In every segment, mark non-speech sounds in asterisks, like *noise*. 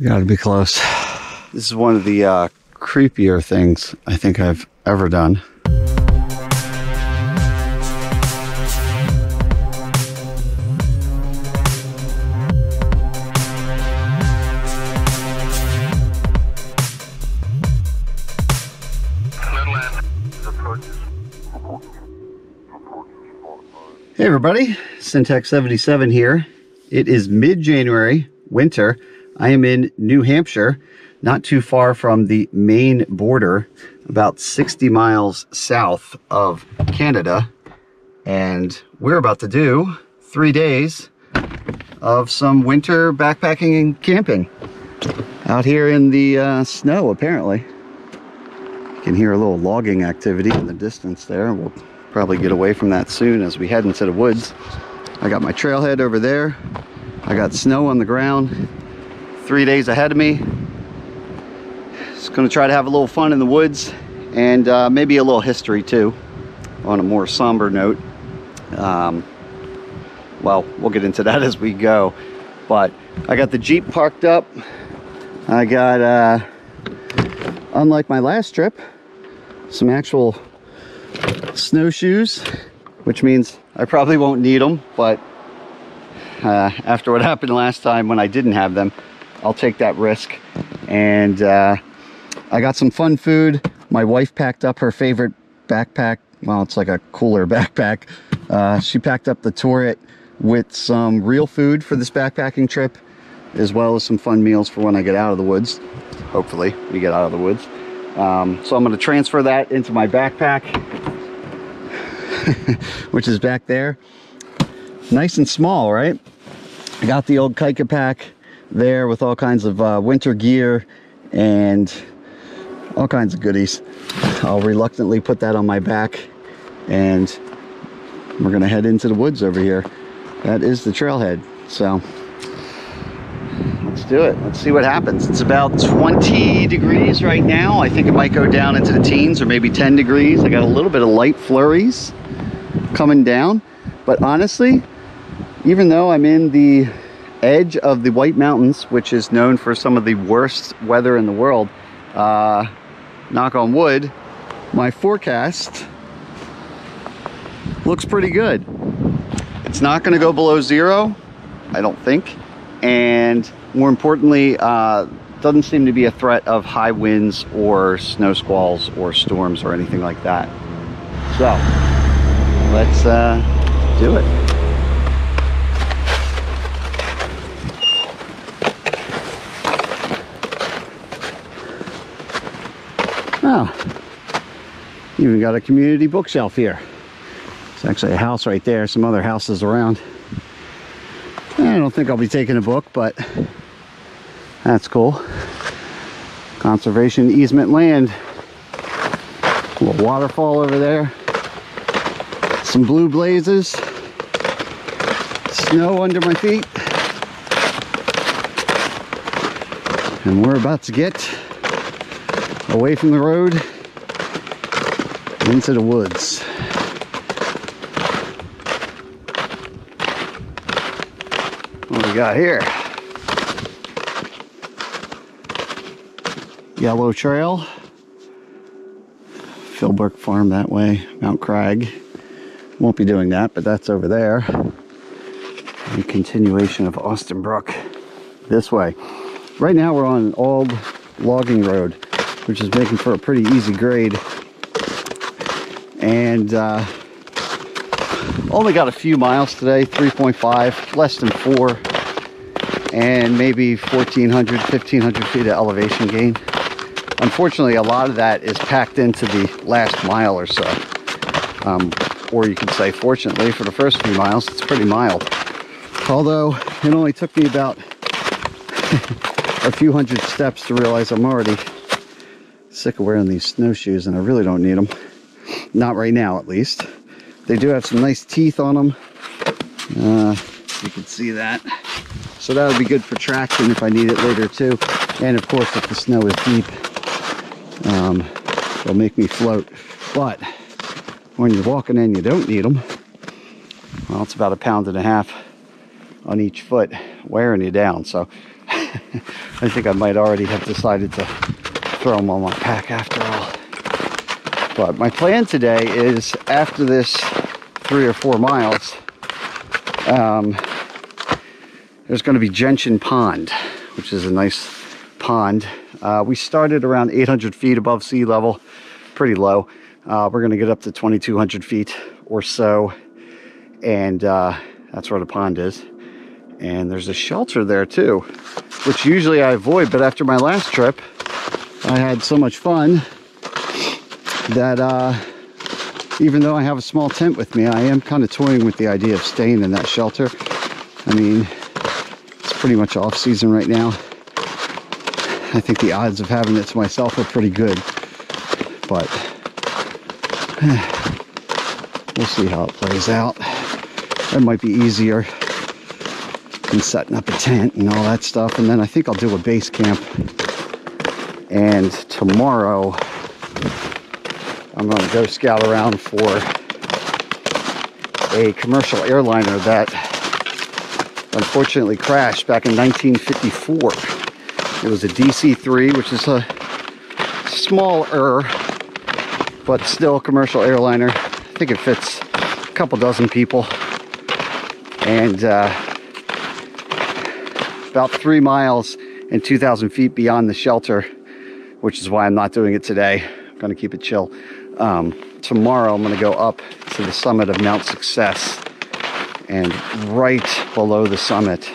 We gotta be close. This is one of the uh, creepier things I think I've ever done. Hey everybody, Sintax77 here. It is mid-January, winter. I am in New Hampshire, not too far from the Maine border, about 60 miles south of Canada. And we're about to do three days of some winter backpacking and camping out here in the uh, snow, apparently. You can hear a little logging activity in the distance there. We'll probably get away from that soon as we head into the woods. I got my trailhead over there. I got snow on the ground. Three days ahead of me. Just gonna try to have a little fun in the woods and uh, maybe a little history too on a more somber note. Um, well, we'll get into that *laughs* as we go. But I got the Jeep parked up. I got, uh, unlike my last trip, some actual snowshoes, which means I probably won't need them, but uh, after what *laughs* happened last time when I didn't have them, I'll take that risk. And uh, I got some fun food. My wife packed up her favorite backpack. Well, it's like a cooler *laughs* backpack. Uh, she packed up the Torit with some real food for this backpacking trip, as well as some fun meals for when I get out of the woods. Hopefully, we get out of the woods. Um, so I'm going to transfer that into my backpack *laughs* which is back there. Nice and small, right? I got the old Kaika pack there with all kinds of uh, winter gear and all kinds of goodies. I'll reluctantly put that on my back and we're gonna head into the woods over here. That is the trailhead, so let's do it. Let's see what happens. It's about 20 degrees right now. I think it might go down into the teens or maybe 10 degrees. I got a little bit of light flurries coming down. But honestly, even though I'm in the edge of the White Mountains, which is known for some of the worst weather in the world, uh, knock on wood, my forecast looks pretty good. It's not going to go below zero, I don't think. And more importantly, uh, doesn't seem to be a threat of high winds or snow squalls or storms or anything like that. So, let's uh, do it. Oh, even got a community bookshelf here. It's actually a house right there, some other houses around. I don't think I'll be taking a book, but that's cool. Conservation easement land. A little waterfall over there some blue blazes, snow under my feet, and we're about to get away from the road into the woods. What we got here? Yellow Trail, Philbrook Farm that way, Mount Crag. Won't be doing that, but that's over there. A continuation of Austin Brook this way. Right now we're on an old logging road, which is making for a pretty easy grade. And uh, only got a few miles today, 3.5, less than four, and maybe 1,400, 1,500 feet of elevation gain. Unfortunately, a lot of that is packed into the last mile or so. Um, or you could say fortunately for the first few miles it's pretty mild although it only took me about *laughs* a few hundred steps to realize I'm already sick of wearing these snowshoes and I really don't need them not right now at least. They do have some nice teeth on them uh, you can see that. So that would be good for traction if I need it later too. And of course if the snow is deep um, it'll make me float. But when you're walking in you don't need them well it's about a pound and a half on each foot wearing you down. So *laughs* I think I might already have decided to throw them on my pack after all. But my plan today is after this three or four miles, um, there's going to be Gentian Pond, which is a nice pond. Uh, we started around 800 feet above sea level, pretty low. Uh, we're going to get up to 2,200 feet or so, and uh, that's where the pond is. And there's a shelter there too, which usually I avoid, but after my last trip, I had so much fun that uh, even though I have a small tent with me, I am kind of toying with the idea of staying in that shelter. I mean, it's pretty much off season right now. I think the odds of having it to myself are pretty good, but *sighs* we'll see how it plays out. It might be easier than setting up a tent and all that stuff. And then I think I'll do a base camp. And tomorrow, I'm going to go scout around for a commercial airliner that unfortunately crashed back in 1954. It was a DC-3, which is a smaller, but still commercial airliner. I think it fits a couple dozen people. And uh, about three miles and 2,000 feet beyond the shelter, which is why I'm not doing it today. I'm going to keep it chill. Um, tomorrow I'm going to go up to the summit of Mount Success and right below the summit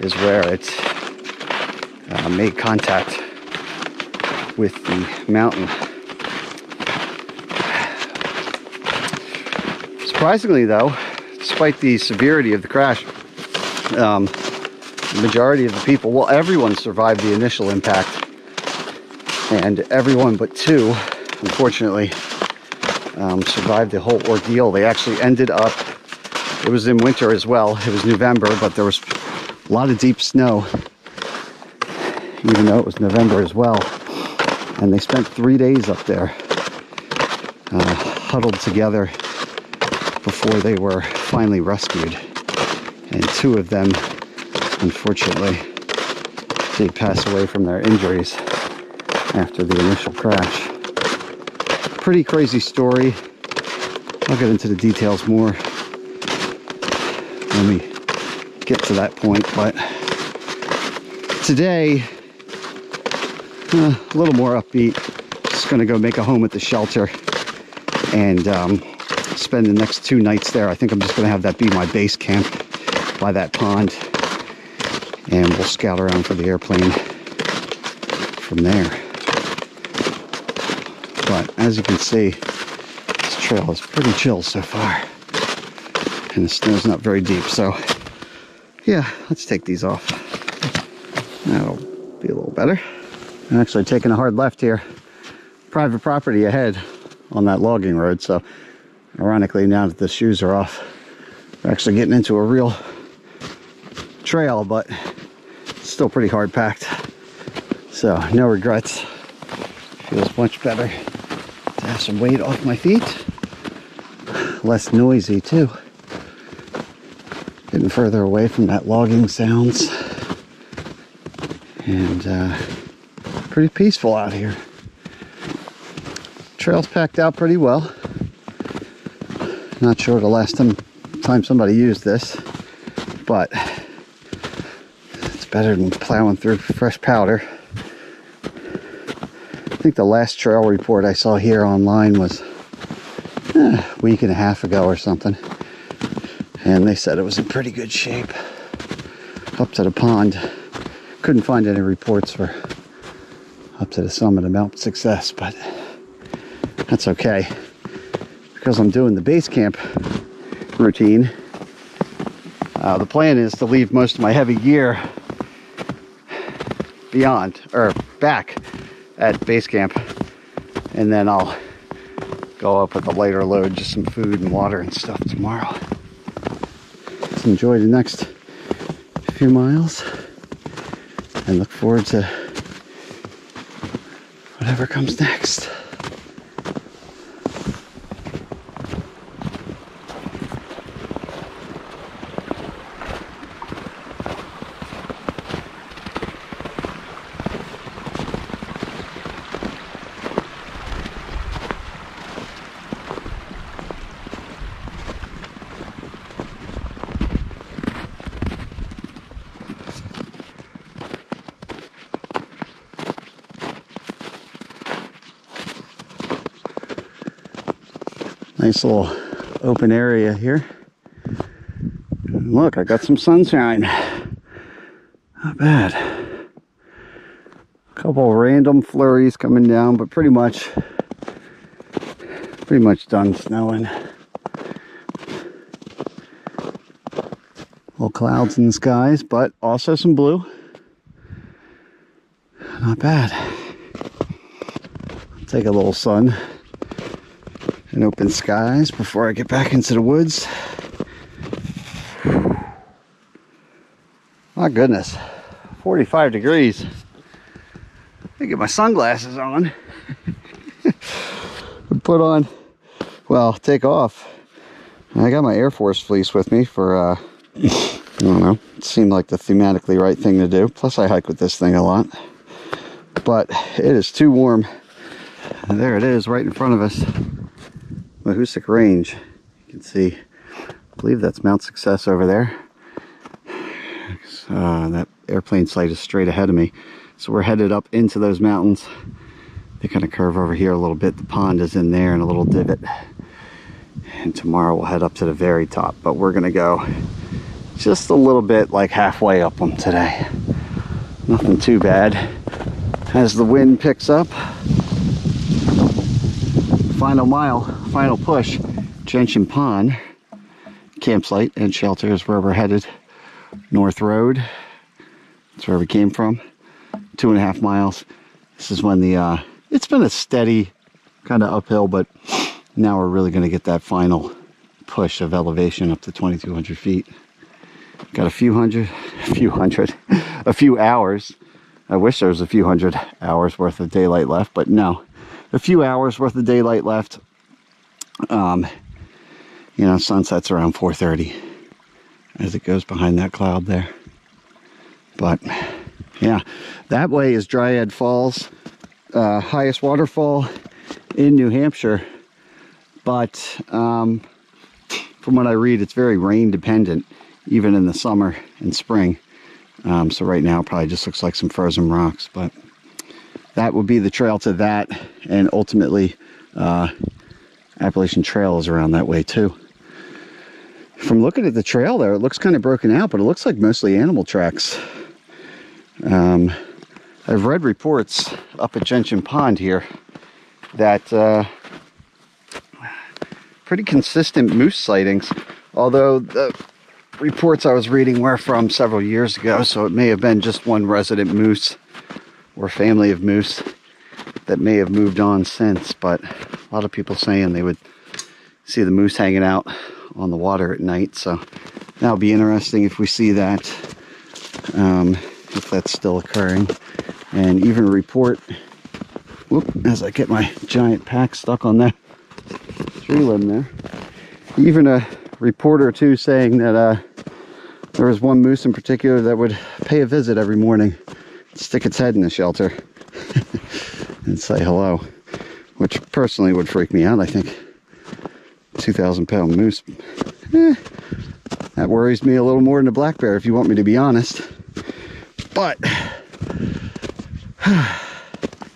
is where it uh, made contact with the mountain. Surprisingly though, despite the severity of the crash, um, the majority of the people, well everyone survived the initial impact and everyone but two unfortunately, um, survived the whole ordeal. They actually ended up, it was in winter as well. It was November, but there was a lot of deep snow, even though it was November as well. And they spent three days up there, uh, huddled together before they were finally rescued. And two of them, unfortunately, did pass away from their injuries after the initial crash pretty crazy story. I'll get into the details more when we get to that point. But today, uh, a little more upbeat. Just to go make a home at the shelter and um, spend the next two nights there. I think I'm just to have that be my base camp by that pond. And we'll scout around for the airplane from there. But as you can see, this trail is pretty chill so far. And the snow's not very deep, so yeah, let's take these off. That'll be a little better. I'm actually taking a hard left here. Private property ahead on that logging road, so ironically now that the shoes are off, we're actually getting into a real trail, but still pretty hard packed. So no regrets. Feels much better some weight off my feet. Less noisy too. Getting further away from that logging sounds. And uh, pretty peaceful out here. Trail's packed out pretty well. Not sure the last time, time somebody used this, but it's better than plowing through fresh powder. I think the last trail report I saw here online was eh, a week and a half ago or something. And they said it was in pretty good shape up to the pond. Couldn't find any reports for up to the summit of Mount Success, but that's okay. Because I'm doing the base camp routine, uh, the plan is to leave most of my heavy gear beyond, or back at base camp. And then I'll go up with a lighter load, just some food and water and stuff tomorrow. Let's enjoy the next few miles and look forward to whatever comes next. Nice little open area here. look, I got some sunshine. Not bad. A couple random flurries coming down, but pretty much, pretty much done snowing. Little clouds in the skies, but also some blue. Not bad. Take a little sun and open skies before I get back into the woods. My goodness, 45 degrees. I get my sunglasses on. *laughs* Put on, well, take off. I got my Air Force fleece with me for, uh, I don't know, it seemed like the thematically right thing to do. Plus, I hike with this thing a lot. But it is too warm. And there it is, right in front of us. Mahoosuc Range. You can see, I believe that's Mount Success over there. Uh, that airplane site is straight ahead of me. So we're headed up into those mountains. They kind of curve over here a little bit. The pond is in there and a little divot. And tomorrow we'll head up to the very top. But we're to go just a little bit like halfway up them today. Nothing too bad. As the wind picks up, final mile, final push, Gentian Pond campsite and shelter is where we're headed. North Road. That's where we came from. Two and a half miles. This is when the, uh, it's been a steady kind of uphill, but now we're really going to get that final push of elevation up to 2,200 feet. Got a few hundred, *laughs* a few hundred, *laughs* a few hours. I wish there was a few hundred hours worth of daylight left, but no. A few hours worth of daylight left. Um, you know, sunset's around 4.30 as it goes behind that cloud there. But yeah, that way is Dryad Falls, uh, highest waterfall in New Hampshire. But um, from what I read, it's very rain dependent, even in the summer and spring. Um, so right now, probably just looks like some frozen rocks. But that would be the trail to that, and ultimately, uh, Appalachian Trail is around that way too from looking at the trail there, it looks kind of broken out, but it looks like mostly animal tracks. Um, I've read reports up at Gentian Pond here that uh, pretty consistent moose sightings, although the reports I was reading were from several years ago, so it may have been just one resident moose or family of moose that may have moved on since, but a lot of people saying they would see the moose hanging out on the water at night. So that'll be interesting if we see that, um, if that's still occurring. And even a report, whoop, as I get my giant pack stuck on that tree limb there. Even a report or two saying that uh, there was one moose in particular that would pay a visit every morning, stick its head in the shelter *laughs* and say hello, which personally would freak me out, I think. 2,000 pound moose. Eh, that worries me a little more than a black bear, if you want me to be honest. But *sighs*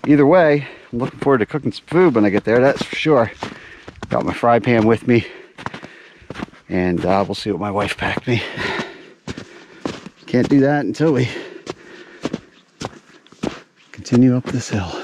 either way, I'm looking forward to cooking some food when I get there, that's for sure. Got my fry pan with me, and uh, we'll see what my wife packed me. *sighs* Can't do that until we continue up this hill.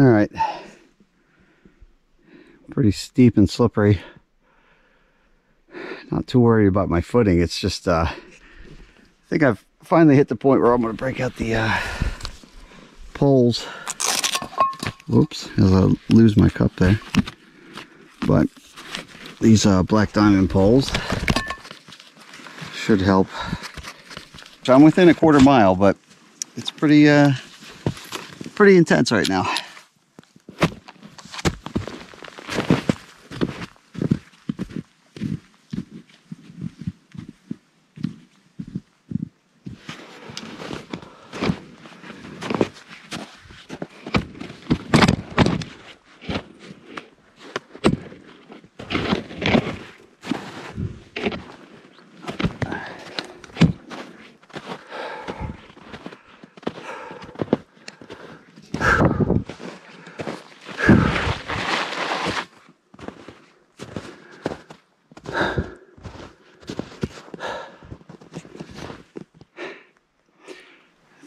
All right. Pretty steep and slippery. Not too worried about my footing. It's just, uh, I think I've finally hit the point where I'm going to break out the uh, poles. Whoops, as I lose my cup there. But these uh, black diamond poles. Should help. I'm within a quarter mile, but it's pretty, uh, pretty intense right now.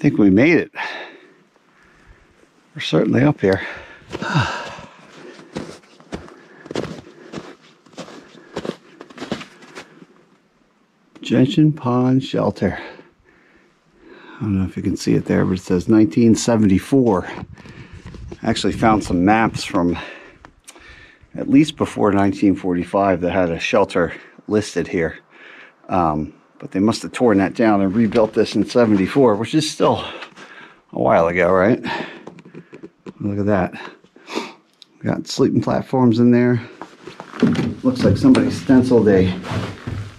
think we made it. We're certainly up here. *sighs* Gentian Pond Shelter. I don't know if you can see it there, but it says 1974. I actually found some maps from at least before 1945 that had a shelter listed here. Um, but they must have torn that down and rebuilt this in 74, which is still a while ago, right? Look at that. Got sleeping platforms in there. Looks like somebody stenciled a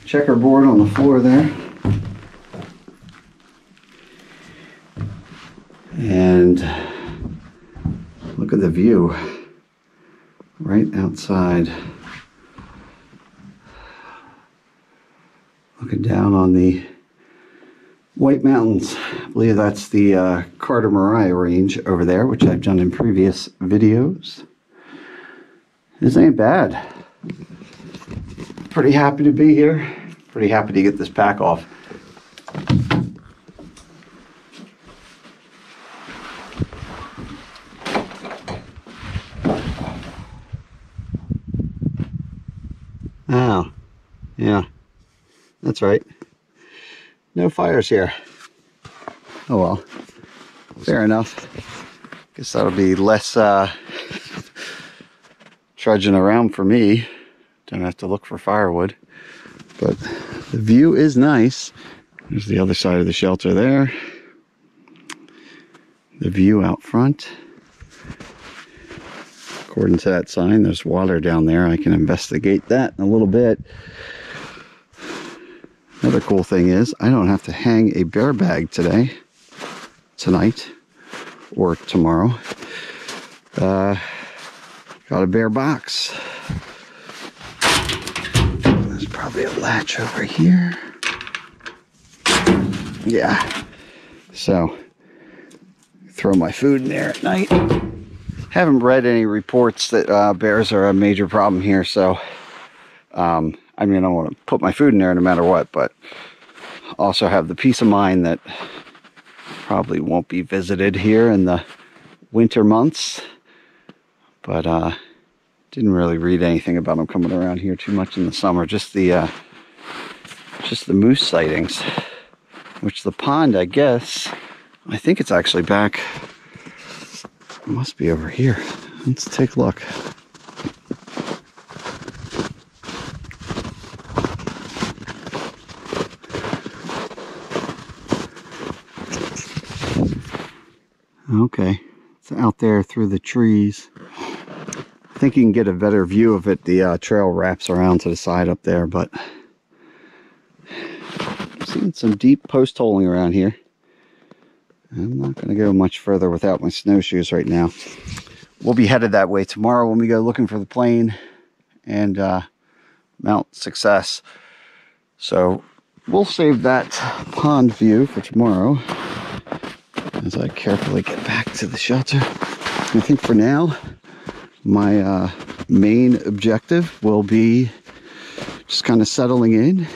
checkerboard on the floor there. And look at the view right outside. Looking down on the White Mountains. I believe that's the uh, Carter Moriah range over there, which I've done in previous videos. This ain't bad. Pretty happy to be here. Pretty happy to get this pack off. Oh, yeah. That's right. No fires here. Oh well. Fair enough. Guess that'll be less uh, trudging around for me. Don't have to look for firewood. But the view is nice. There's the other side of the shelter there. The view out front. According to that sign, there's water down there. I can investigate that in a little bit. Another cool thing is I don't have to hang a bear bag today, tonight, or tomorrow. Uh, got a bear box. There's probably a latch over here. Yeah. So, throw my food in there at night. Haven't read any reports that uh, bears are a major problem here, so um, I mean, I want to put my food in there no matter what, but also have the peace of mind that probably won't be visited here in the winter months. But uh, didn't really read anything about them coming around here too much in the summer. Just the uh, just the moose sightings, which the pond, I guess, I think it's actually back. It must be over here. Let's take a look. Okay, it's out there through the trees. I think you can get a better view of it. The uh, trail wraps around to the side up there, but I'm seeing some deep post holing around here. I'm not going to go much further without my snowshoes right now. We'll be headed that way tomorrow when we go looking for the plane and uh, Mount Success. So we'll save that pond view for tomorrow as I carefully get back to the shelter. I think for now, my uh, main objective will be just kind of settling in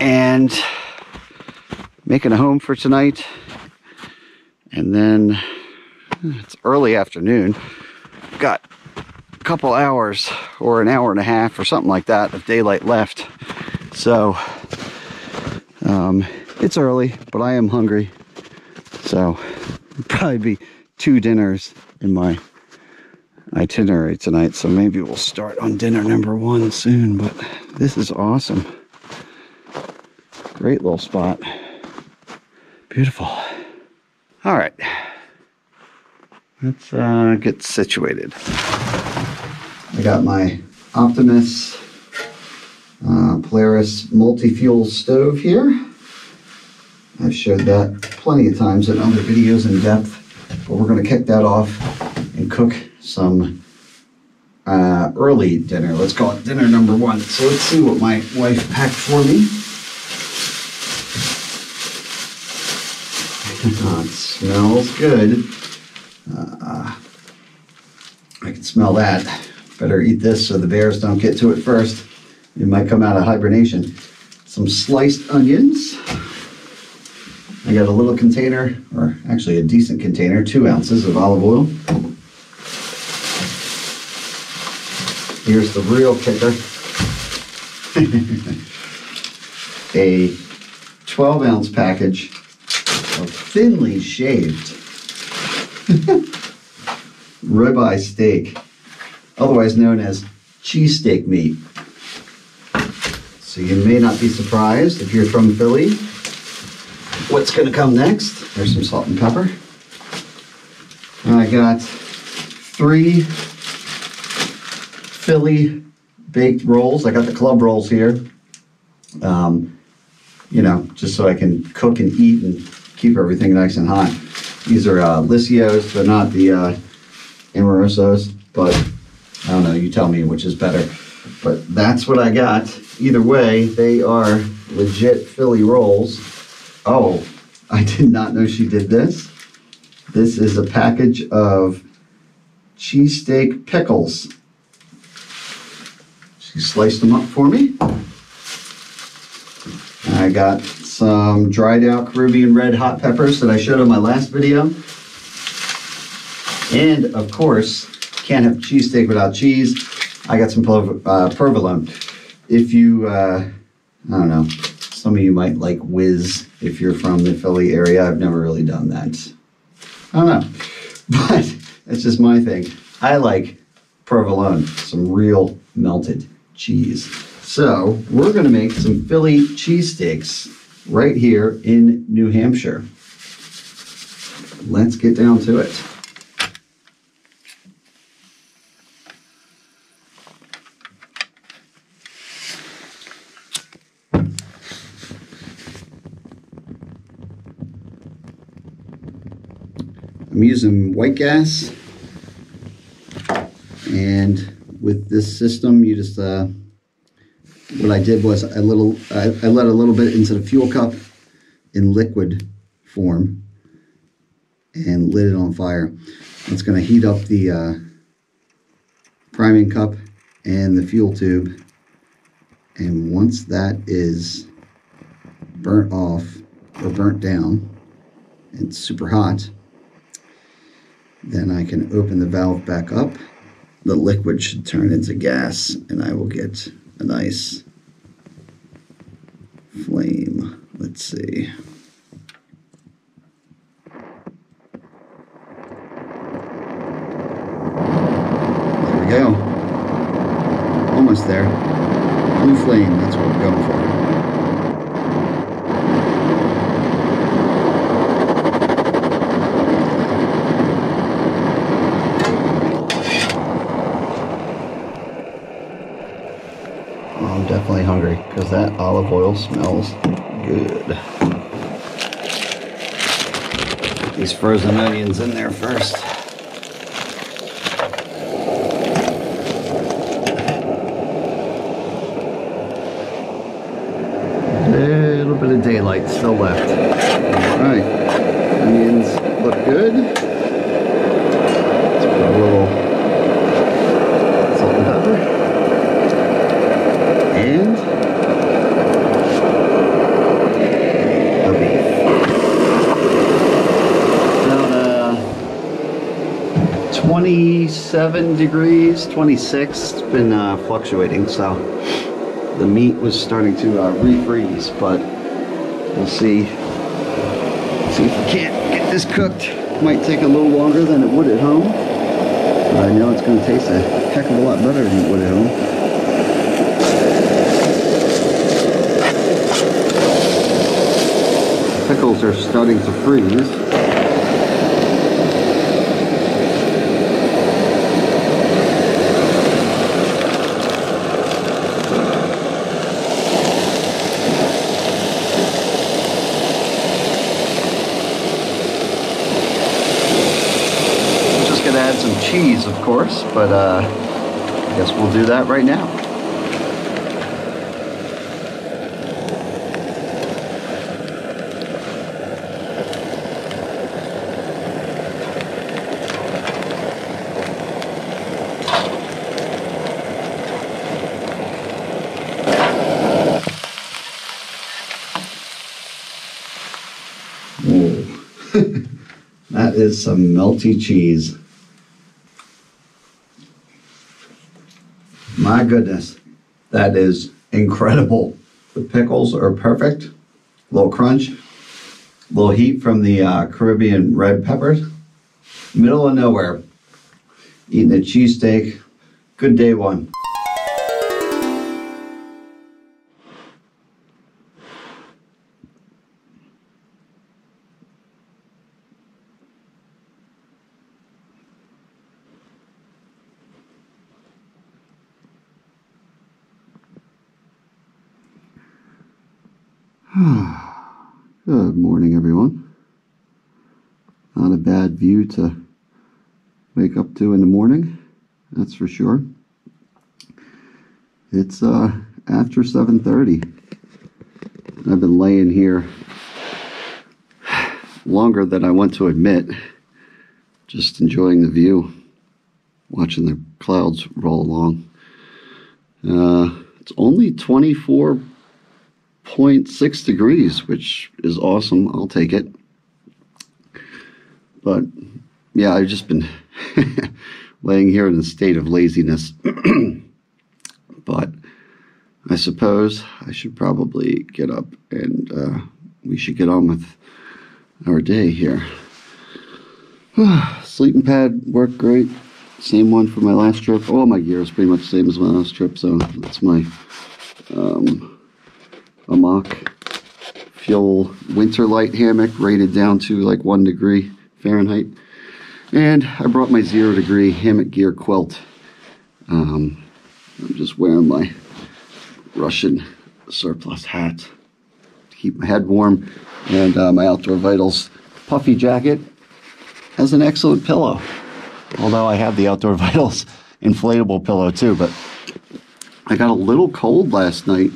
and making a home for tonight. And then it's early afternoon. Got a couple hours or an hour and a half or something like that of daylight left. So um, it's early, but I am hungry. So probably be two dinners in my itinerary tonight, so maybe we'll start on dinner number one soon, but this is awesome. Great little spot. Beautiful. All right. Let's uh, get situated. I got my Optimus uh, Polaris multi-fuel stove here. I've showed that plenty of times in other videos in depth, but we're going to kick that off and cook some uh, early dinner. Let's call it dinner number one. So let's see what my wife packed for me. It smells good. Uh, I can smell that. Better eat this so the bears don't get to it first. It might come out of hibernation. Some sliced onions. I got a little container, or actually a decent container, two ounces of olive oil. Here's the real kicker. *laughs* a 12 ounce package of thinly shaved *laughs* ribeye steak, otherwise known as cheesesteak meat. So you may not be surprised if you're from Philly. What's going to come next? There's some salt and pepper. I got three Philly baked rolls. I got the club rolls here. Um, you know, just so I can cook and eat and keep everything nice and hot. These are uh. They're not the uh, Amorosos, but I don't know. You tell me which is better. But that's what I got. Either way, they are legit Philly rolls. Oh, I did not know she did this. This is a package of cheesesteak pickles. She sliced them up for me. I got some dried out Caribbean red hot peppers that I showed on my last video. And of course, can't have cheesesteak without cheese. I got some uh, provolone. If you, uh, I don't know, some of you might like whiz if you're from the Philly area. I've never really done that. I don't know, *laughs* but that's just my thing. I like provolone, some real melted cheese. So we're going to make some Philly cheesesteaks right here in New Hampshire. Let's get down to it. I'm using white gas and with this system you just uh, what I did was a little I, I let a little bit into the fuel cup in liquid form and lit it on fire. It's going to heat up the uh, priming cup and the fuel tube and once that is burnt off or burnt down it's super hot then I can open the valve back up. The liquid should turn into gas and I will get a nice flame. Let's see. There we go. Almost there. Blue flame, that's what we're going for. definitely hungry because that olive oil smells good. These frozen onions in there first. A little bit of daylight still left. All right, onions look good. uh, 27 degrees, 26. It's been uh, fluctuating, so the meat was starting to uh, refreeze, but we'll see. See if we can't get this cooked. Might take a little longer than it would at home. I know it's going to taste a heck of a lot better than it would at home. Pickles are starting to freeze. Just gonna add some cheese, of course, but uh, I guess we'll do that right now. *laughs* that is some melty cheese. My goodness, that is incredible. The pickles are perfect. A little crunch, a little heat from the uh, Caribbean red peppers. Middle of nowhere. Eating a cheesesteak. Good day one. Good morning, everyone. Not a bad view to wake up to in the morning, that's for sure. It's uh, after 7.30. I've been laying here longer than I want to admit, just enjoying the view, watching the clouds roll along. Uh, it's only 24 0.6 degrees, which is awesome. I'll take it. But yeah, I've just been *laughs* laying here in a state of laziness. *clears throat* but I suppose I should probably get up and uh, we should get on with our day here. *sighs* Sleeping pad worked great. Same one for my last trip. All my gear is pretty much the same as my last trip, so that's my um, Amok fuel winter light hammock rated down to like one degree Fahrenheit. And I brought my zero degree hammock gear quilt. Um, I'm just wearing my Russian surplus hat to keep my head warm. And uh, my Outdoor Vitals puffy jacket has an excellent pillow. Although I have the Outdoor *laughs* Vitals inflatable pillow too, but I got a little cold last night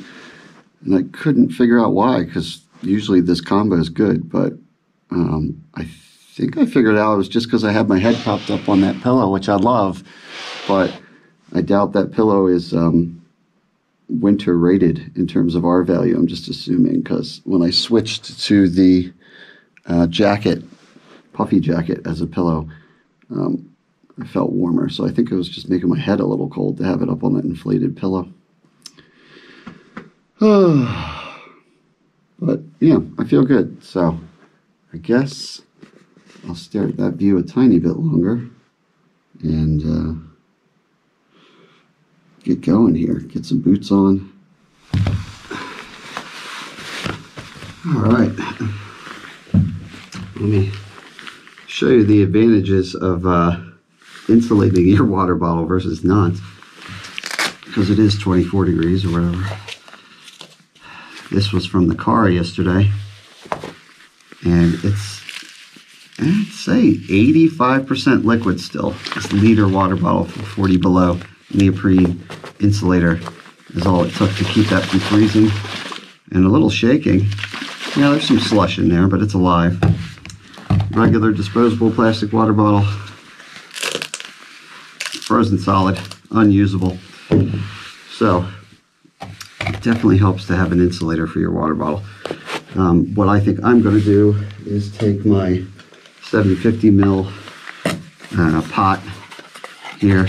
and I couldn't figure out why because usually this combo is good, but um, I think I figured out it was just because I had my head propped up on that pillow, which I love, but I doubt that pillow is um, winter rated in terms of R value. I'm just assuming because when I switched to the uh, jacket, puffy jacket as a pillow, um, I felt warmer. So I think it was just making my head a little cold to have it up on that inflated pillow. *sighs* but yeah, I feel good. So I guess I'll stare at that view a tiny bit longer and uh, get going here. Get some boots on. All right. Let me show you the advantages of uh, insulating your water bottle versus not because it is 24 degrees or whatever. This was from the car yesterday. And it's, I'd say 85% liquid still. This liter water bottle for 40 below neoprene insulator is all it took to keep that from freezing. And a little shaking. Yeah, there's some slush in there, but it's alive. Regular disposable plastic water bottle. Frozen solid, unusable. So, definitely helps to have an insulator for your water bottle. Um, what I think I'm going to do is take my 750 mil uh, pot here.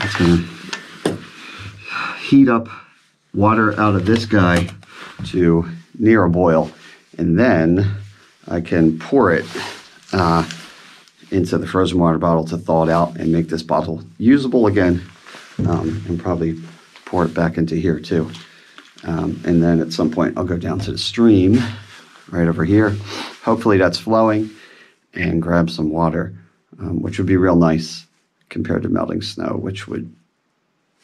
It's going to heat up water out of this guy to near a boil, and then I can pour it uh, into the frozen water bottle to thaw it out and make this bottle usable again um, and probably pour it back into here too. Um, and then at some point I'll go down to the stream right over here. Hopefully that's flowing and grab some water, um, which would be real nice compared to melting snow, which would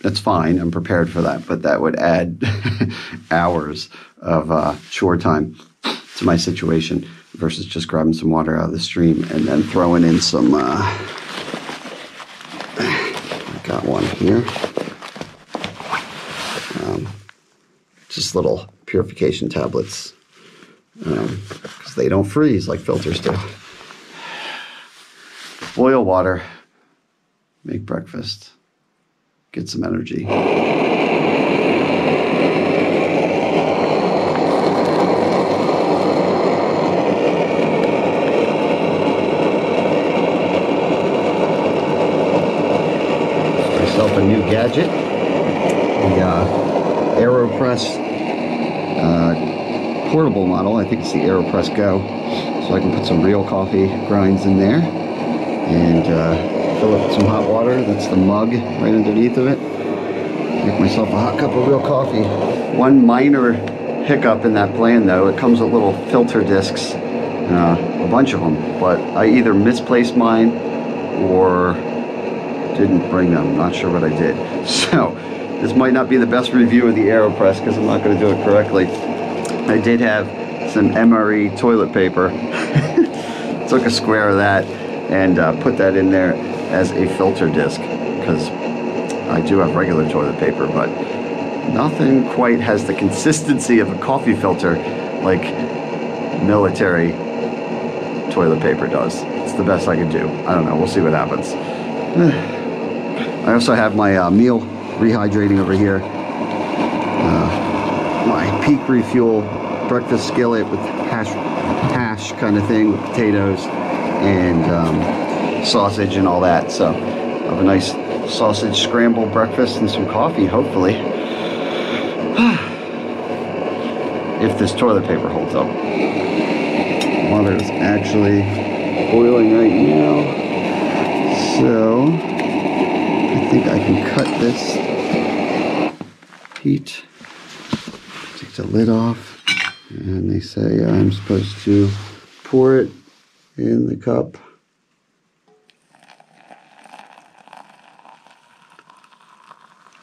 that's fine. I'm prepared for that, but that would add *laughs* hours of uh, chore time to my situation versus just grabbing some water out of the stream and then throwing in some. Uh, *sighs* I got one here. Um, just little purification tablets because um, they don't freeze like filters do. Boil water, make breakfast, get some energy. Myself a new gadget, the uh, AeroPress portable model. I think it's the AeroPress Go. So I can put some real coffee grinds in there and uh, fill up some hot water. That's the mug right underneath of it. Make myself a hot cup of real coffee. One minor hiccup in that plan though, it comes with little filter discs, uh, a bunch of them, but I either misplaced mine or didn't bring them. Not sure what I did. *laughs* So this might not be the best review of the AeroPress because I'm not going to do it correctly. I did have some MRE toilet paper. *laughs* Took a square of that and uh, put that in there as a filter disc because I do have regular toilet paper, but nothing quite has the consistency of a coffee filter like military toilet paper does. It's the best I can do. I don't know. We'll see what happens. *sighs* I also have my uh, meal rehydrating over here. Peak refuel breakfast skillet with hash, hash kind of thing with potatoes and um, sausage and all that. So have a nice sausage scramble breakfast and some coffee, hopefully. *sighs* if this toilet paper holds up. Water is actually boiling right now. So I think I can cut this heat. The lid off. And they say I'm supposed to pour it in the cup.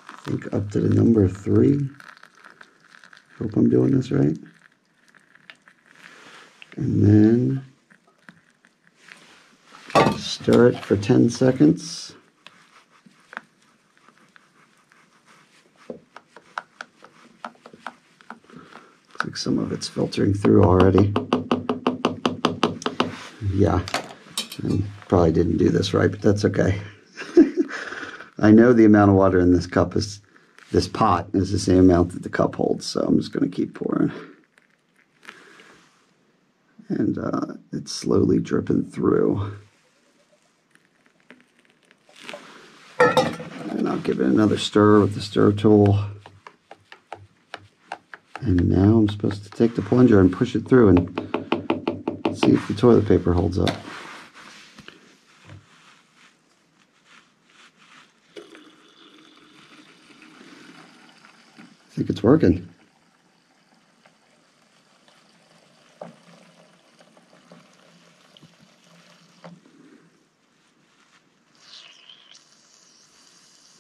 I think up to the number three. Hope I'm doing this right. And then stir it for 10 seconds. Looks like some of it's filtering through already yeah, I probably didn't do this right, but that's okay. *laughs* I know the amount of water in this cup is, this pot is the same amount that the cup holds, so I'm just going to keep pouring. And uh, it's slowly dripping through. And I'll give it another stir with the stir tool. And now I'm supposed to take the plunger and push it through and see if the toilet paper holds up. I think it's working.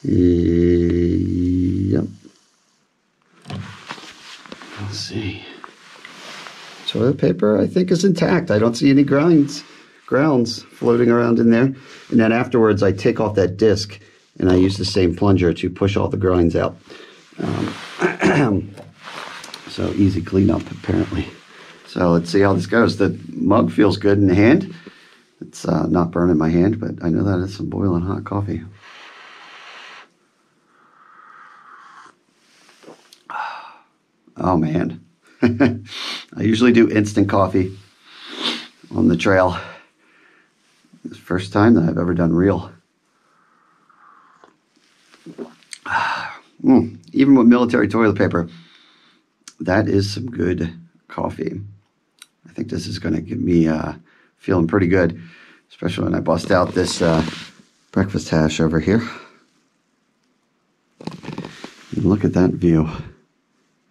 Yep. Let's see toilet paper I think is intact. I don't see any grounds grounds floating around in there. And then afterwards I take off that disc and I use the same plunger to push all the grinds out. Um, *clears throat* so easy cleanup apparently. So let's see how this goes. The mug feels good in the hand. It's uh, not burning my hand, but I know that is some boiling hot coffee. *sighs* Oh man. *laughs* I usually do instant coffee on the trail. It's the first time that I've ever done real. *sighs* Mm, even with military toilet paper, that is some good coffee. I think this is going to get me uh, feeling pretty good. especially when I bust out this uh, breakfast hash over here. And look at that view.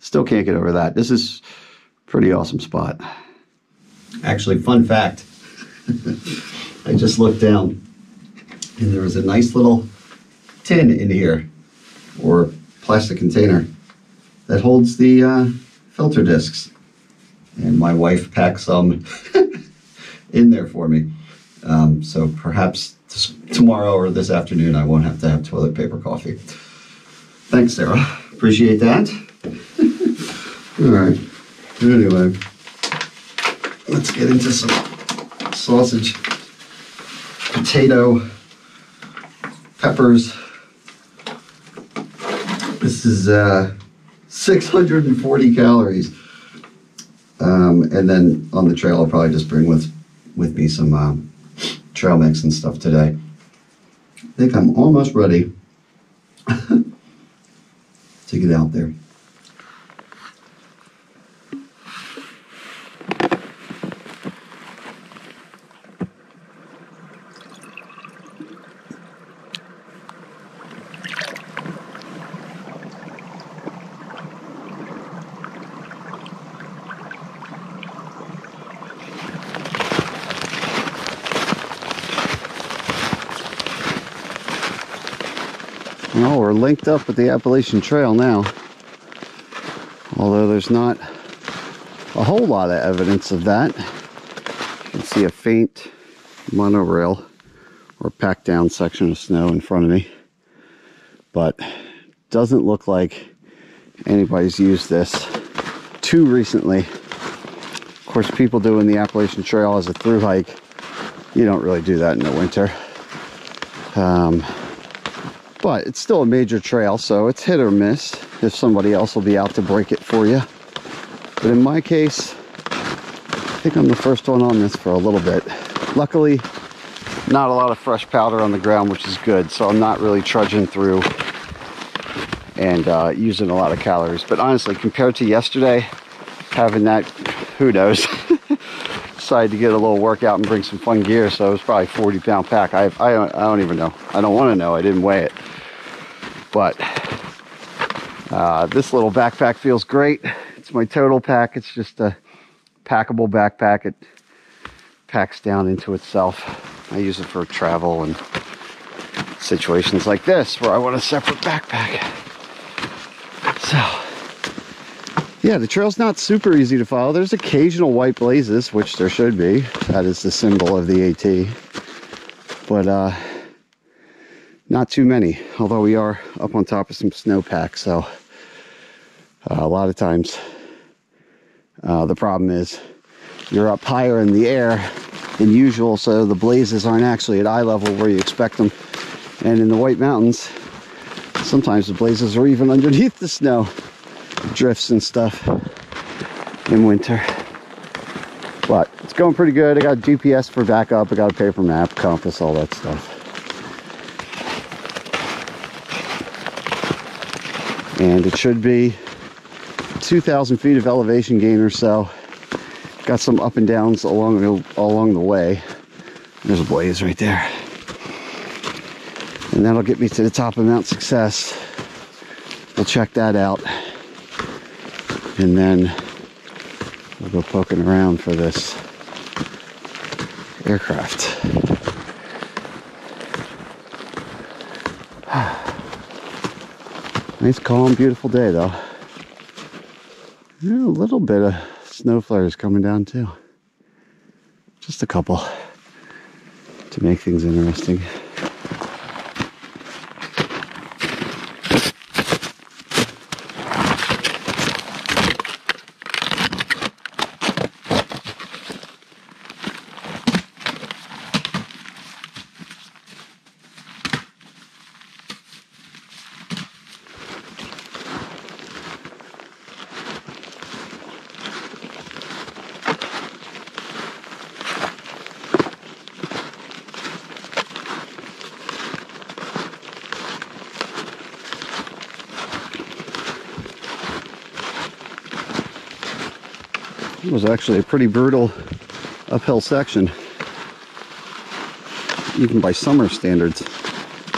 Still can't get over that. This is pretty awesome spot. Actually, fun fact. *laughs* I just looked down and there was a nice little tin in here or plastic container that holds the uh, filter discs. And my wife packed some *laughs* in there for me. Um, so perhaps tomorrow or this afternoon I won't have to have toilet paper coffee. Thanks, Sarah. Appreciate that. All right. Anyway, let's get into some sausage, potato, peppers. This is uh, 640 calories. Um, and then on the trail, I'll probably just bring with with me some um, trail mix and stuff today. I think I'm almost ready *laughs* to get out there. Well, we're linked up with the Appalachian Trail now. Although there's not a whole lot of evidence of that. You can see a faint monorail or packed down section of snow in front of me. But doesn't look like anybody's used this too recently. Of course, people doing the Appalachian Trail as a through hike, you don't really do that in the winter. Um, but it's still a major trail, so it's hit or miss if somebody else will be out to break it for you. But in my case, I think I'm the first one on this for a little bit. Luckily, not a lot of fresh powder on the ground, which is good, so I'm not really trudging through and uh, using a lot of calories. But honestly, compared to yesterday, having that, who knows, *laughs* decided to get a little workout and bring some fun gear, so it was probably 40 pound pack. I, I, I don't even know. I don't want to know. I didn't weigh it. But uh, this little backpack feels great. It's my total pack. It's just a packable backpack. It packs down into itself. I use it for travel and situations like this where I want a separate backpack. So, yeah, the trail's not super easy to follow. There's occasional white blazes, which there should be. That is the symbol of the AT. But uh, not too many, although we are up on top of some snowpack, so uh, a lot of times uh, the problem is you're up higher in the air than usual, so the blazes aren't actually at eye level where you expect them. And in the White Mountains, sometimes the blazes are even underneath the snow, drifts and stuff in winter. But it's going pretty good. I got GPS for backup, I got a paper map, compass, all that stuff. and it should be 2,000 feet of elevation gain or so. Got some up and downs along the, along the way. There's a blaze right there. And that'll get me to the top of Mount Success. We'll check that out. And then we'll go poking around for this aircraft. *sighs* Nice, calm, beautiful day, though. A little bit of snow flares coming down, too. Just a couple to make things interesting. It was actually a pretty brutal uphill section. even by summer standards,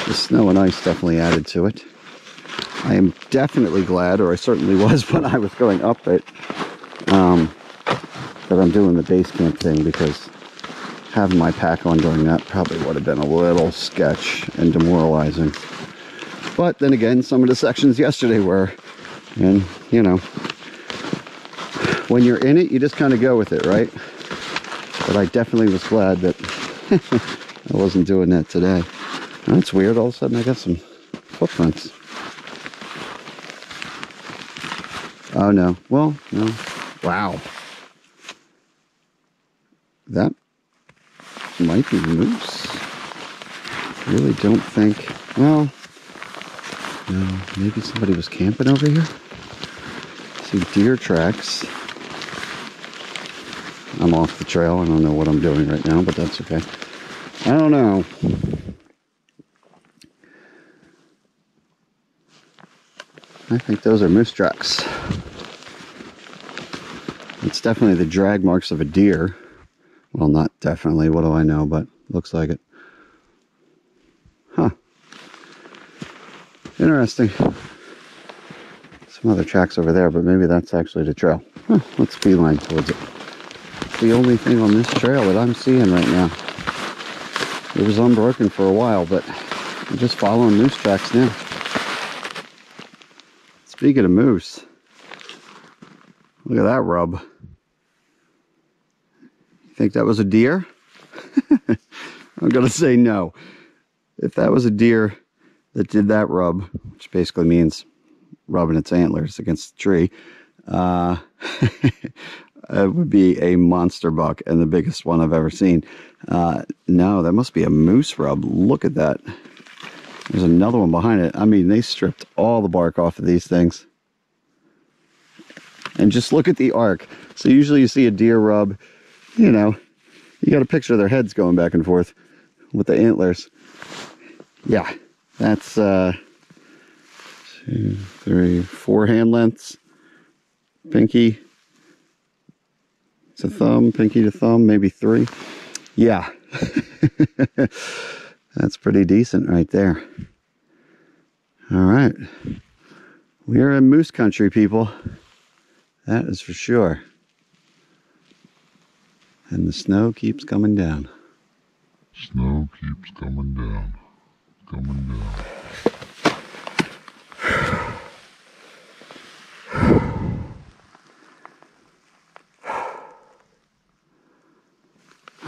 the snow and ice definitely added to it. I am definitely glad, or I certainly *laughs* was when I was going up it, um, that I'm doing the base camp thing because having my pack on during that probably would have been a little sketch and demoralizing. But then again, some of the sections yesterday were, and you know, when you're in it, you just kind of go with it, right? But I definitely was glad that *laughs* I wasn't doing that today. That's weird. All of a sudden, I got some footprints. Oh no. Well, no. Wow. That might be moose. Really don't think. Well, no. Maybe somebody was camping over here. See deer tracks. I'm off the trail. I don't know what I'm doing right now, but that's okay. I don't know. I think those are moose tracks. It's definitely the drag marks of a deer. Well, not definitely. What do I know? But looks like it. Huh. Interesting. Some other tracks over there, but maybe that's actually the trail. Huh, let's beeline towards it. The only thing on this trail that I'm seeing right now. It was unbroken for a while, but I'm just following moose tracks now. Speaking of moose, look at that rub. You think that was a deer? *laughs* I'm going to say no. If that was a deer that did that rub, which basically means rubbing its antlers against the tree, uh, *laughs* it would be a monster buck and the biggest one I've ever seen. Uh, no, that must be a moose rub. Look at that. There's another one behind it. I mean, they stripped all the bark off of these things. And just look at the arc. So usually you see a deer rub, you know, you got a picture of their heads going back and forth with the antlers. Yeah, that's uh, two, three, four hand lengths. Pinky to thumb, pinky to thumb, maybe three. Yeah. *laughs* That's pretty decent right there. All right. We are in moose country, people. That is for sure. And the snow keeps coming down. Snow keeps coming down. Coming down.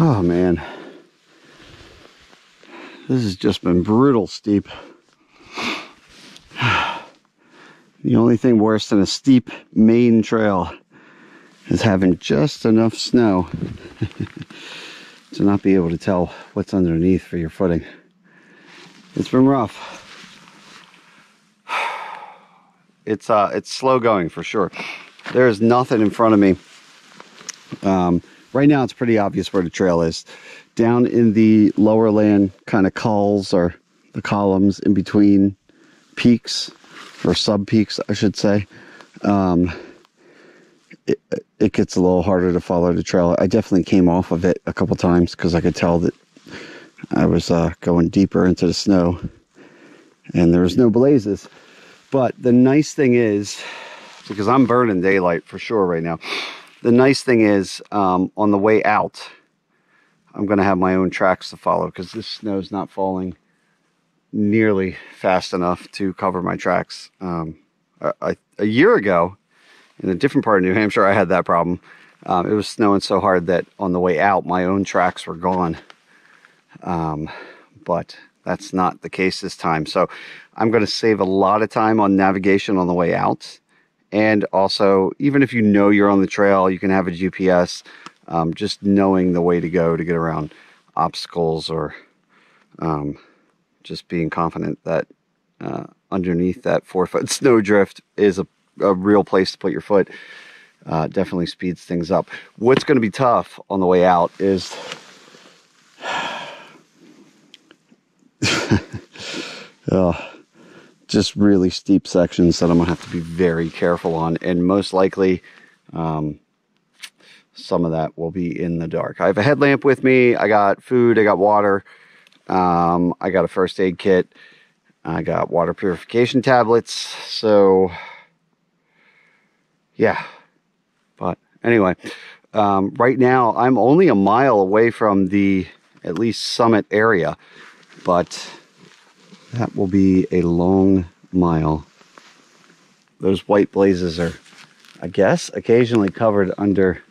Oh man. This has just been brutal steep. *sighs* The only thing worse than a steep main trail is having just enough snow *laughs* to not be able to tell what's underneath for your footing. It's been rough. *sighs* It's uh it's slow going for sure. There is nothing in front of me. Um, right now it's pretty obvious where the trail is. Down in the lower land kind of cols or the columns in between peaks or sub peaks, I should say. Um, it, it gets a little harder to follow the trail. I definitely came off of it a couple times because I could tell that I was uh, going deeper into the snow and there was no blazes. But the nice thing is, because I'm burning daylight for sure right now, the nice thing is um, on the way out, I'm going to have my own tracks to follow because this snow is not falling nearly fast enough to cover my tracks. Um, a, a, year ago, in a different part of New Hampshire, I had that problem. Um, it was snowing so hard that on the way out, my own tracks were gone. Um, but that's not the case this time. So I'm going to save a lot of time on navigation on the way out. And also, even if you know you're on the trail, you can have a GPS. Um, just knowing the way to go to get around obstacles or um, just being confident that uh, underneath that four foot *laughs* snowdrift is a, a, real place to put your foot uh, definitely speeds things up. What's going to be tough on the way out is *sighs* *sighs* oh, just really steep sections that I'm gonna have to be very careful on, and most likely, um, some of that will be in the dark. I have a headlamp with me. I got food. I got water. Um, I got a first aid kit. I got water purification tablets. So, yeah. But anyway, um, right now I'm only a mile away from the at least summit area, but that will be a long mile. Those white blazes are, I guess, occasionally covered under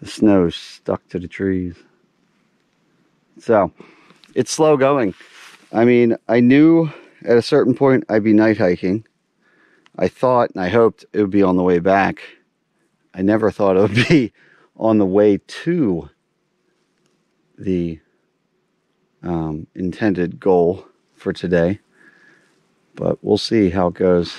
the snow stuck to the trees. So it's slow going. I mean, I knew at a certain point I'd be night hiking. I thought and I hoped it would be on the way back. I never thought it would be on the way to the um, intended goal for today. But we'll see how it goes.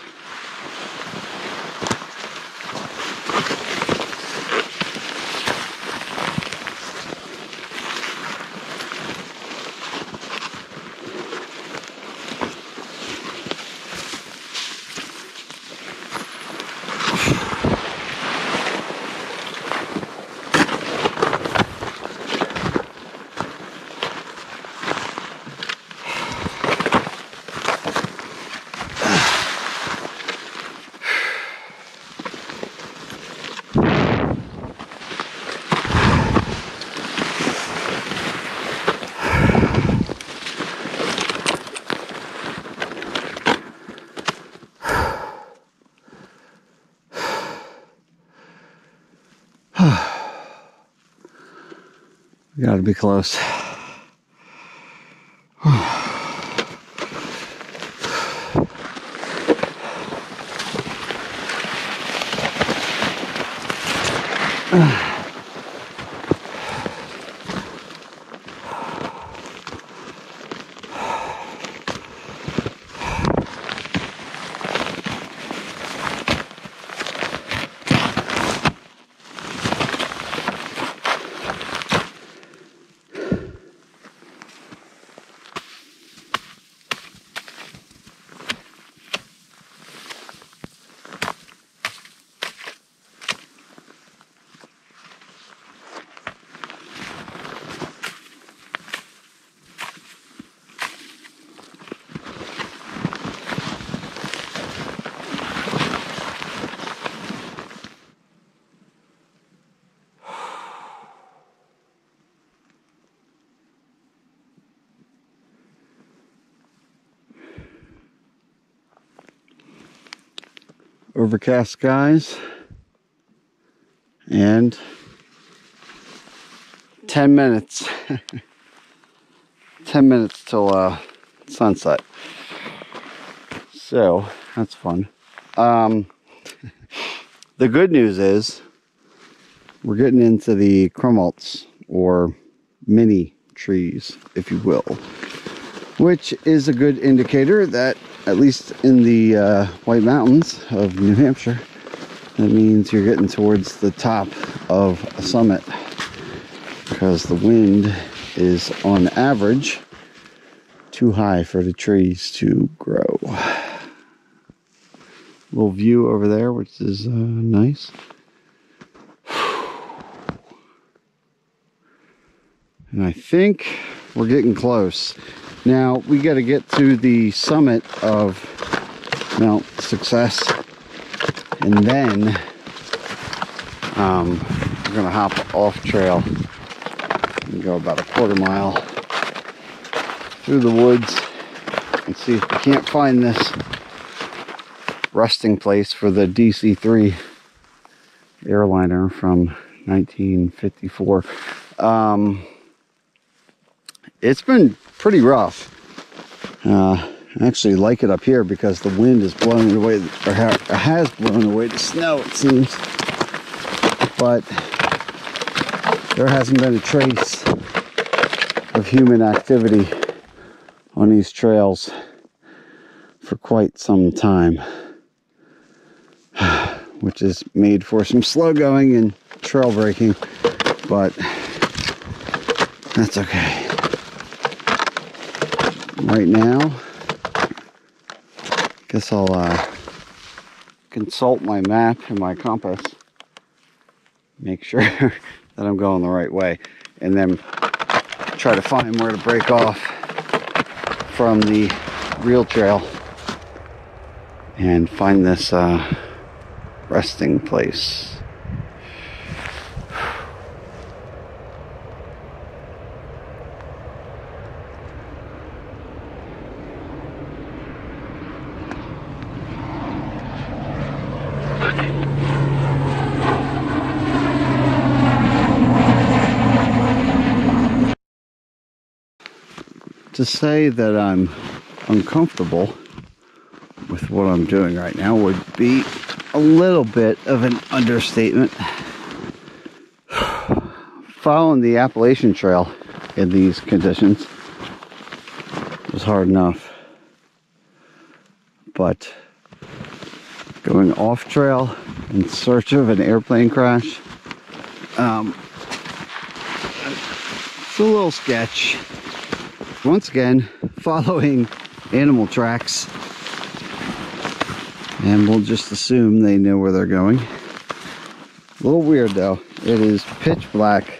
Gotta be close. Overcast skies and 10 minutes. *laughs* 10 minutes till uh, sunset. So that's fun. Um, *laughs* the good news is we're getting into the krummholz or mini trees if you will which is a good indicator that at least in the uh, White Mountains of New Hampshire, that means you're getting towards the top of a summit because the wind is on average too high for the trees to grow. Little view over there, which is uh, nice. And I think we're getting close. Now we got to get to the summit of Mount Success and then um, we're going to hop off trail and go about a quarter mile through the woods and see if we can't find this resting place for the DC-3 airliner from 1954. Um, it's been pretty rough. Uh, I actually like it up here because the wind is blowing away, or has blown away the snow, it seems. But there hasn't been a trace of human activity on these trails for quite some time, *sighs* which is made for some slow going and trail breaking, but that's okay right now. Guess I'll uh, consult my map and my compass. Make sure *laughs* that I'm going the right way. And then try to find where to break off from the real trail and find this uh, resting place. To say that I'm uncomfortable with what I'm doing right now would be a little bit of an understatement. *sighs* Following the Appalachian Trail in these conditions was hard enough. But going off trail in search of an airplane crash, um, it's a little sketch once again following animal tracks. And we'll just assume they know where they're going. A little weird though. It is pitch black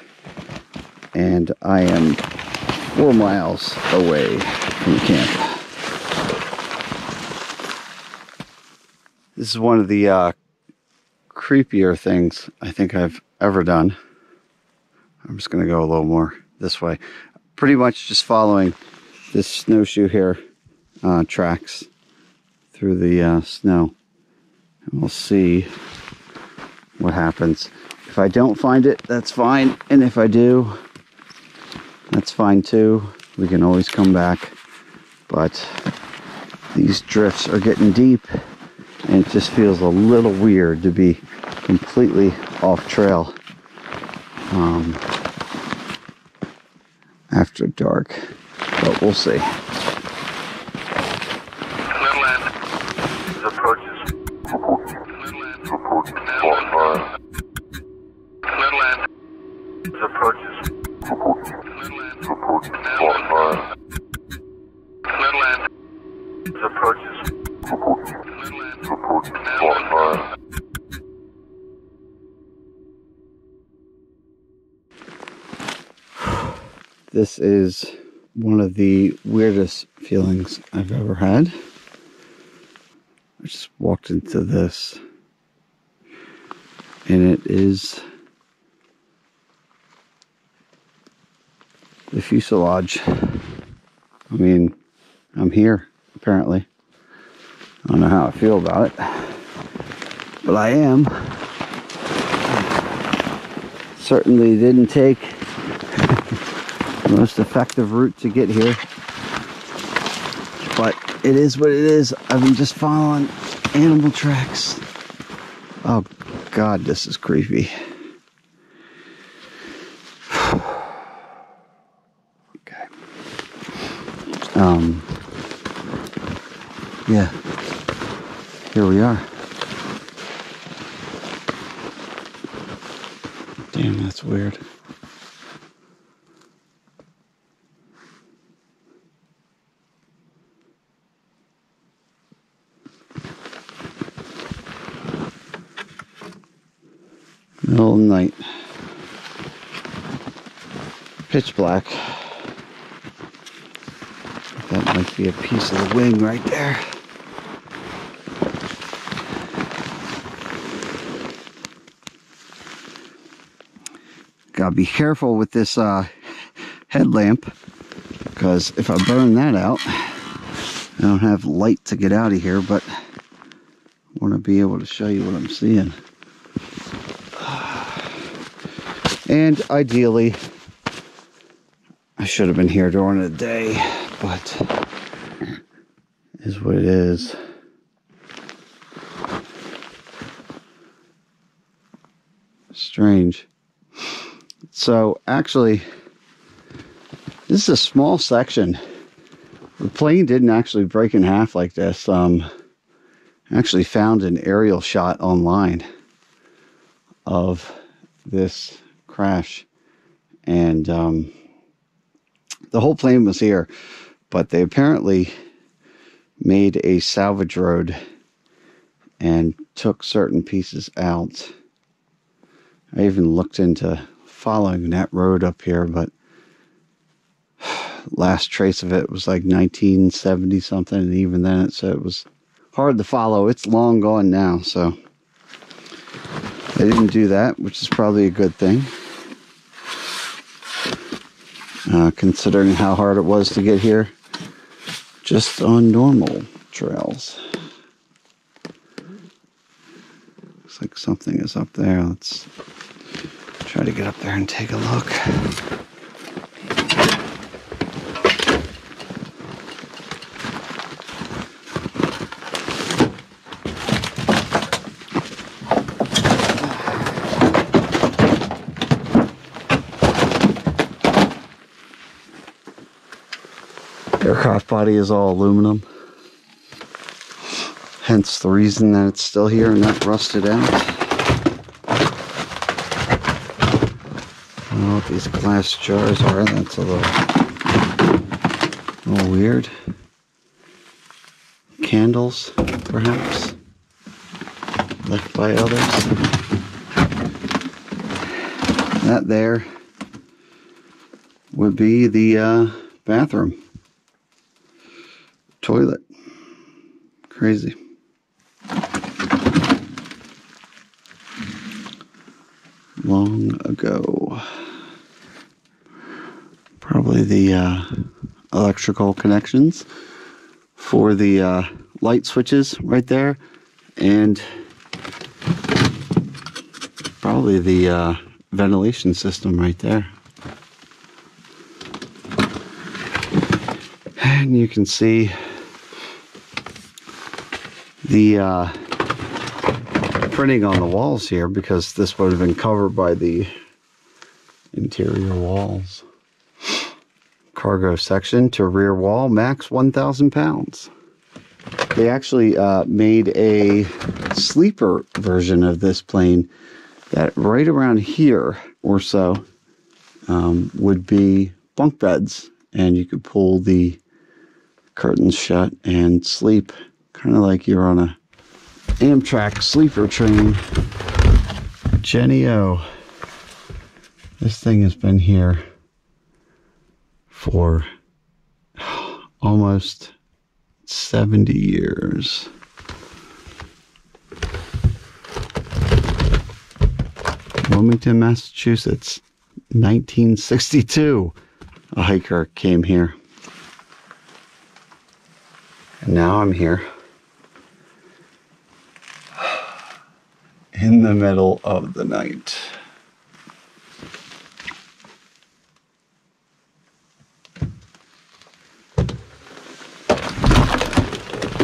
and I am four miles away from camp. This is one of the uh, creepier things I think I've ever done. I'm just gonna go a little more this way pretty much just following this snowshoe here uh, tracks through the uh, snow. And we'll see what happens. If I don't find it, that's fine. And if I do, that's fine too. We can always come back. But these drifts are getting deep and it just feels a little weird to be completely off trail. Um, after dark. But we'll see. Approaches. Approaches. Little end. Approaches. This is one of the weirdest feelings I've ever had. I just walked into this and it is the fuselage. I mean, I'm here apparently. I don't know how I feel about it, but I am. Certainly didn't take most effective route to get here. But it is what it is. I've been just following animal tracks. Oh god, this is creepy. *sighs* okay. Um yeah. Here we are. Damn, that's weird. Middle of the night. Pitch black. That might be a piece of the wing right there. Gotta be careful with this uh, headlamp because if I burn that out, I don't have light to get out of here, but I want to be able to show you what I'm seeing. *sighs* And ideally, should have been here during the day, but is what it is. Strange. So actually, this is a small section. The plane didn't actually break in half like this. Um, I actually found an aerial shot online of this crash, and um, the whole plane was here, but they apparently made a salvage road and took certain pieces out. I even looked into following that road up here, but *sighs* last trace of it was like 1970 something, and even then, it so it was hard to follow. It's long gone now, so I didn't do that, which is probably a good thing. Uh, considering how hard it was to get here just on normal trails. Looks like something is up there. Let's try to get up there and take a look. Aircraft body is all aluminum. Hence the reason that it's still here and not rusted out. I don't know what these glass jars are. That's a little, a little weird. Candles, perhaps, left by others. That there would be the uh, bathroom toilet. Crazy. Long ago. Probably the uh, electrical connections for the uh, light switches right there. And probably the uh, ventilation system right there. And you can see the uh, printing on the walls here because this would have been covered by the interior walls. Cargo section to rear wall, max 1,000 pounds. They actually uh, made a sleeper version of this plane that right around here or so um, would be bunk beds, and you could pull the curtains shut and sleep kind of like you're on a Amtrak sleeper train. Jenny O. This thing has been here for almost 70 years. Wilmington, Massachusetts, 1962. A hiker came here. And now I'm here. In the middle of the night.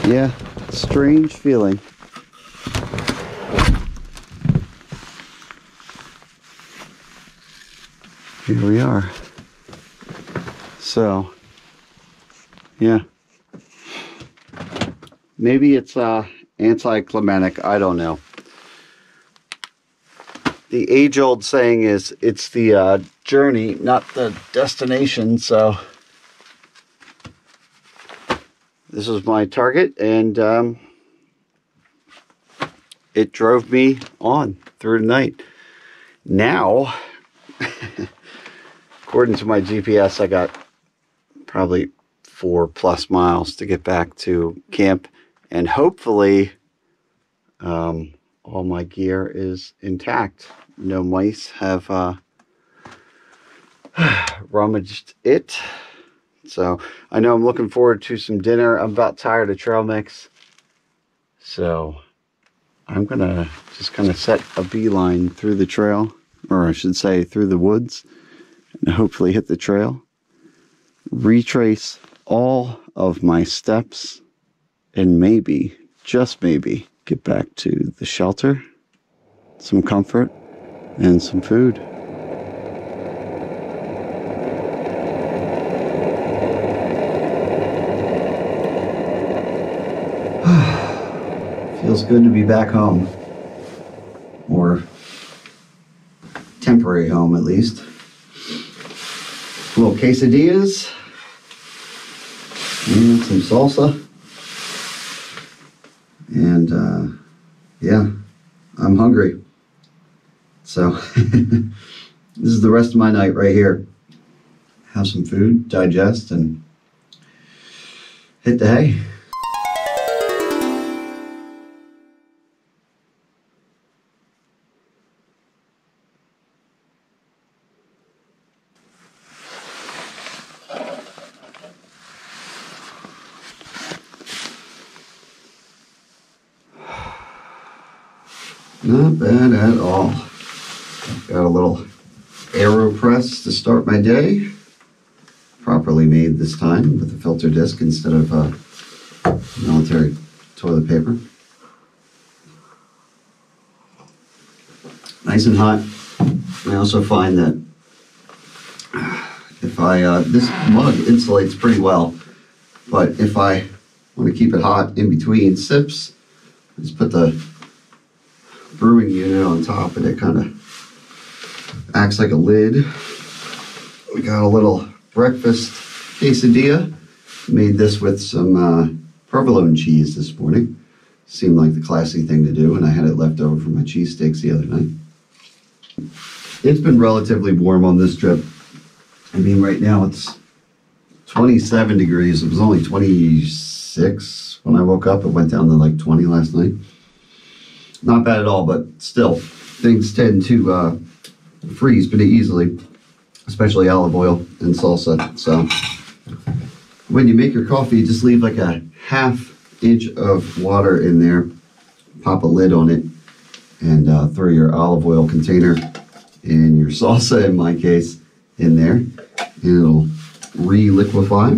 Yeah, strange feeling. Here we are. So, yeah. Maybe it's uh, anticlimactic. I don't know the age old saying is it's the uh, journey, not the destination. So this is my target, and um, it drove me on through the night. Now, *laughs* according to my GPS, I got probably four plus miles to get back to camp, and hopefully, um, all my gear is intact no mice have uh, *sighs* rummaged it. So I know I'm looking forward to some dinner. I'm about tired of trail mix. So I'm going to just kind of set a beeline through the trail, or I should say through the woods, and hopefully hit the trail. Retrace all of my steps, and maybe, just maybe, get back to the shelter, some comfort, and some food. *sighs* Feels good to be back home. Or temporary home, at least. Little quesadillas. And some salsa. And, uh, yeah, I'm hungry. So *laughs* this is the rest of my night right here. have some food, digest, and hit the hay. Bad at all. Got a little AeroPress to start my day. Properly made this time with a filter disc instead of uh, military toilet paper. Nice and hot. I also find that if I, uh, this mug insulates pretty well, but if I want to keep it hot in between sips, just put the brewing unit on top and it kind of acts like a lid. We got a little breakfast quesadilla. Made this with some uh, provolone cheese this morning. Seemed like the classy thing to do, and I had it left over from my cheesesteaks the other night. It's been relatively warm on this trip. I mean, right now it's 27 degrees. It was only 26 when I woke up. It went down to like 20 last night not bad at all, but still, things tend to uh, freeze pretty easily, especially olive oil and salsa. So when you make your coffee, just leave like a half inch of water in there, pop a lid on it, and uh, throw your olive oil container and your *laughs* salsa, in my case, in there, and it'll re-liquefy.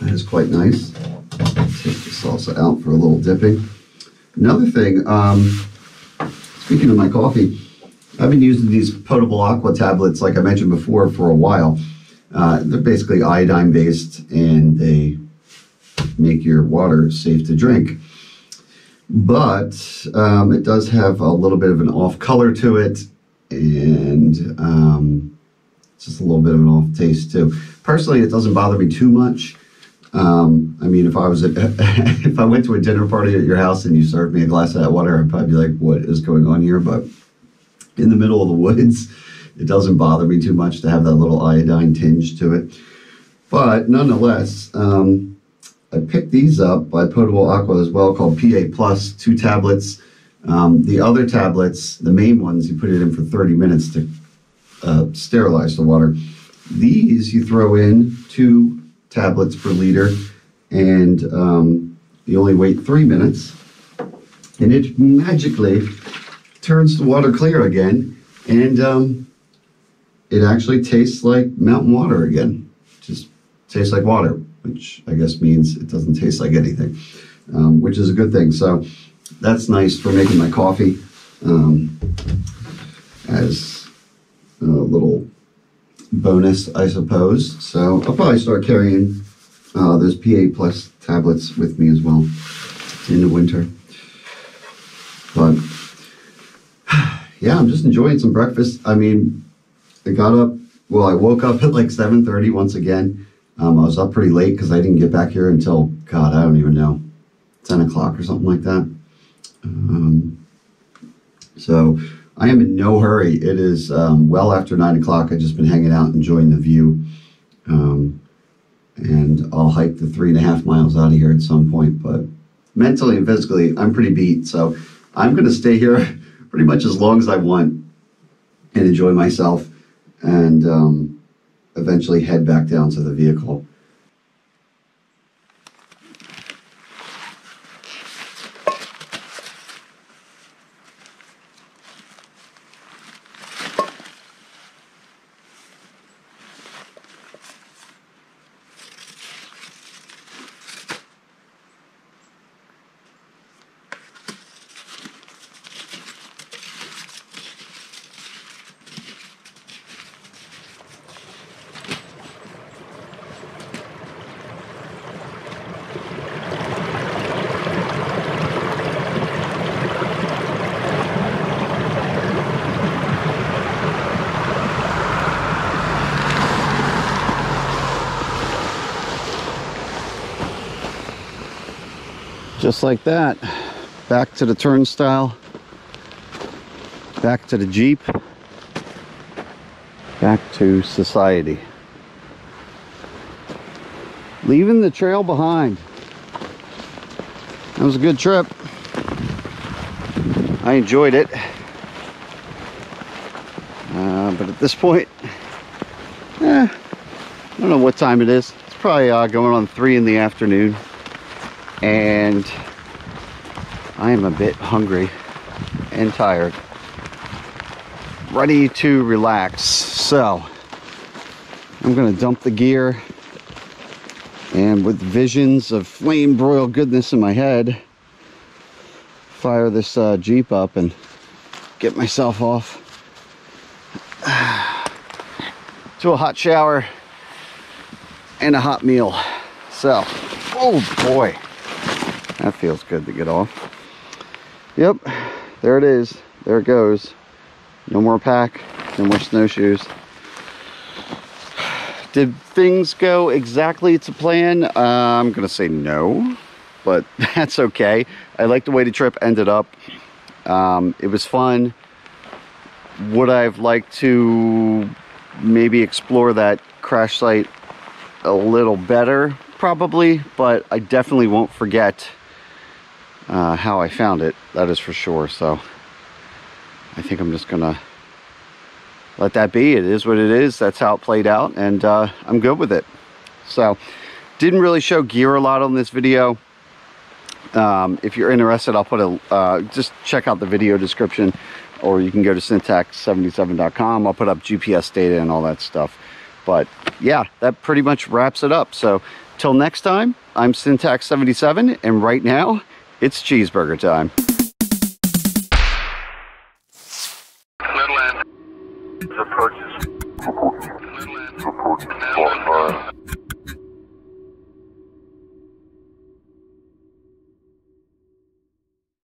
That is quite nice. Take the salsa out for a little dipping. Another thing, um, speaking of my coffee, I've been using these potable aqua tablets, like I mentioned before, for a while. Uh, they're basically iodine based and they make your water safe to drink. But um, it does have a little bit of an off color to it and um, just a little bit of an off taste too. Personally, it doesn't bother me too much. Um, I mean, if I was at, *laughs* if I went to a dinner party at your house and you served me a glass of that water, I'd probably be like, "What is going on here?" But in the middle of the woods, *laughs* it doesn't bother me too much to have that little iodine tinge to it. But nonetheless, um, I picked these up by Potable Aqua as well, called PA Plus, two tablets. Um, the other tablets, the main ones, you put it in for 30 minutes to uh, sterilize the water. These you throw in two tablets per liter, and um, you only wait three minutes, and it magically turns the water clear again, and um, it actually tastes like mountain water again. Just tastes like water, which I guess means it doesn't taste like anything, um, which is a good thing. So that's nice for making my coffee um, as a little bonus, I suppose. So I'll probably start carrying uh, those PA Plus tablets with me as well in the winter. But *sighs* yeah, I'm just enjoying some breakfast. I mean, I got up. Well, I woke up *laughs* at like 7:30 once again. Um, I was up pretty late because I didn't get back here until God, I don't even know, 10 o'clock or something like that. Um, so I am in no hurry. It is um, well after nine o'clock. I've just been hanging out, enjoying the view. Um, and I'll hike the three and a half miles out of here at some point. But mentally and physically, I'm pretty beat. So I'm going to stay here *laughs* pretty much as long as I want and enjoy myself and um, eventually head back down to the vehicle. Just like that, back to the turnstile, back to the Jeep, back to society. leaving the trail behind. That was a good trip. I enjoyed it. Uh, but at this point, eh, I don't know what time it is. It's probably uh, going on three in the afternoon. And I am a bit hungry and tired. Ready to relax. So I'm gonna dump the gear and with visions of flame broiled goodness in my head, fire this uh, Jeep up and get myself off *sighs* to a hot shower and a hot meal. So, oh boy, that feels good to get off. Yep, there it is. There it goes. No more pack, no more snowshoes. Did things go exactly to plan? Uh, I'm gonna say no, but *laughs* that's okay. I like the way the trip ended up. Um, it was fun. Would I've liked to maybe explore that crash site a little better? Probably, but I definitely won't forget uh, how I found it. That is for sure. So I think I'm just gonna let that be. It is what it is. That's how it played out, and uh, I'm good with it. So didn't really show gear a lot on this video. Um, if you're interested, I'll put a uh, just check out the video description, or you can go to sintax77.com. I'll put up GPS data and all that stuff. But yeah, that pretty much wraps it up. So till next time, I'm Sintax77, and right now it's cheeseburger time. Little end. Approaches. Little end. Approaches.